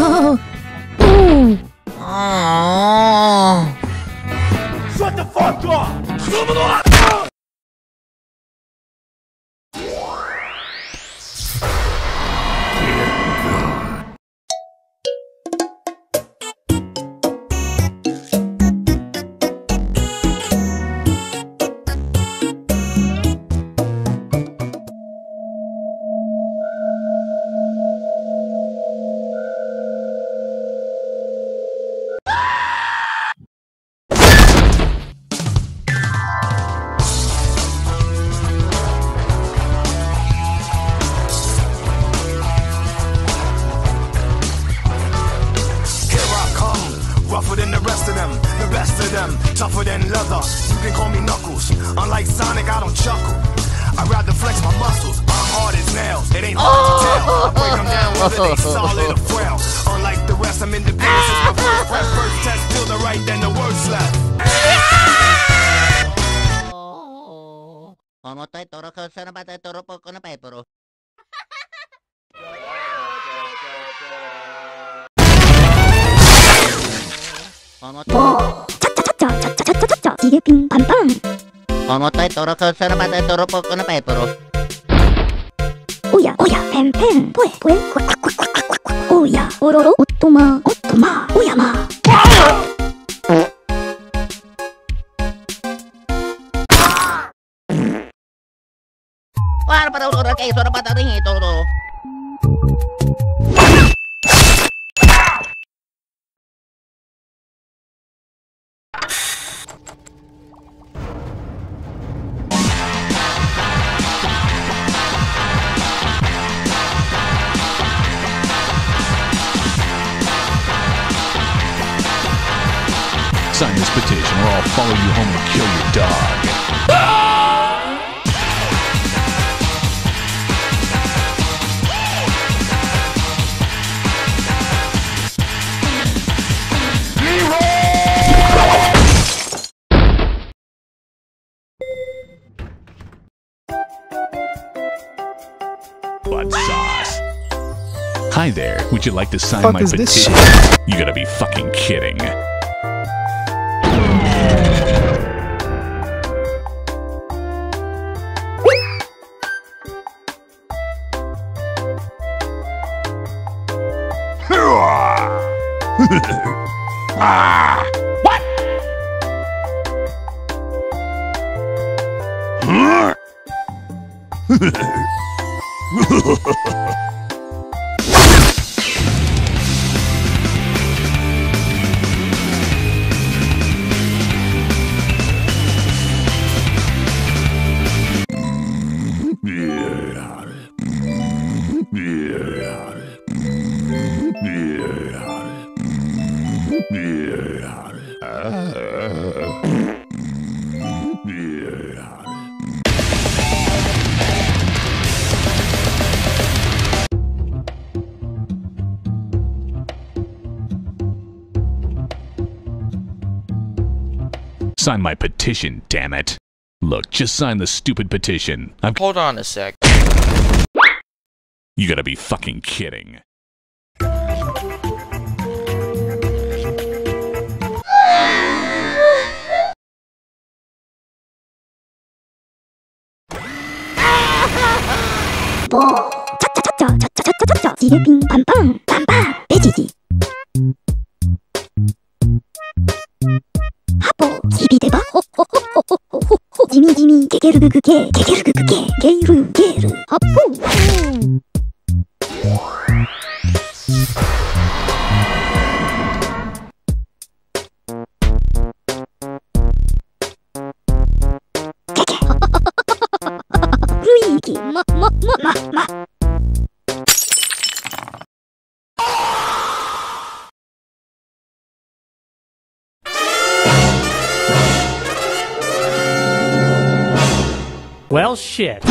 うん。best of them, tougher than leather. You can call me Knuckles. Unlike Sonic, I don't chuckle. I'd rather flex my muscles. My heart is nails. It ain't hard to tell. I break them down whether they solid or frail. Unlike the rest, I'm independent. Since my first prep, first test, feel the right, then the worst left. Como estoy toro, que se no mata toro, poco no pepero. Como estoy... チャチャチャギレピンパンパンこのタイトルこその場でトロポコのペープル。おやおやペンペンポエポエクワクワクワクワクワクおやおろろおっとまおっとまおやま Para para para que eso para Sign this petition or I'll follow you home and kill your dog. Hi there. Would you like to sign Fuck my this petition? You gotta be fucking kidding. ah, what? Huh? Sign my petition, damn it. Look, just sign the stupid petition. I'm Hold on a sec. You gotta be fucking kidding. 뭐 차차차차 차차차차차 기레핑 빰빰 빰빰 베지지 ケケルグケケケルグケケイルケール発砲ままままま Well, shit.